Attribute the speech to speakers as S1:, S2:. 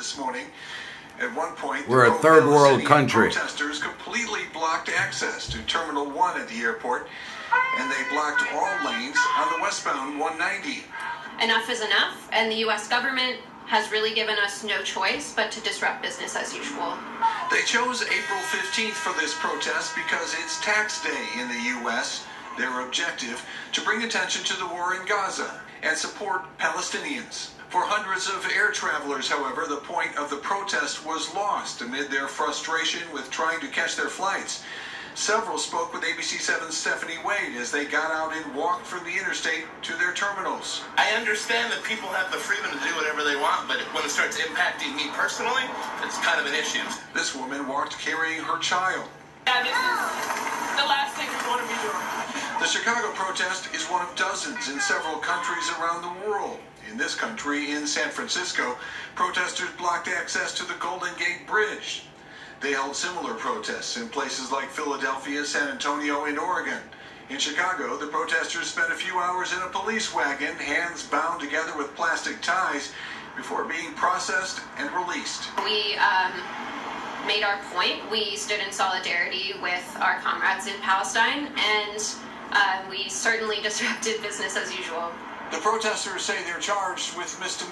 S1: this morning. At one point,
S2: We're a third
S1: pro-Palestinian
S2: world country.
S1: Protesters completely blocked access to Terminal 1 at the airport, and they blocked all lanes on the westbound 190.
S3: enough is enough, and the US government has really given us no choice but to disrupt business as usual.
S1: They chose April 15th for this protest because it's tax day in the U.S. Their objective to bring attention to the war in Gaza and support Palestinians. For hundreds of air travelers, however, the point of the protest was lost amid their frustration with trying to catch their flights. Several spoke with ABC7's Stephanie Wade as they got out and walked from the interstate to their terminals.
S4: I understand that people have the freedom to do whatever they want, but when it starts impacting me personally, it's kind of an issue.
S1: This woman walked carrying her child.
S5: Yeah, this is the last thing we want to be doing.
S1: Chicago protest is one of dozens in several countries around the world. In this country, in San Francisco, protesters blocked access to the Golden Gate Bridge. They held similar protests in places like Philadelphia, San Antonio, and Oregon. In Chicago, the protesters spent a few hours in a police wagon, hands bound together with plastic ties, before being processed and released.
S3: We um, made our point. We stood in solidarity with our comrades in Palestine, and uh, we certainly disrupted business as usual.
S1: The protesters say they're charged with misdemeanor.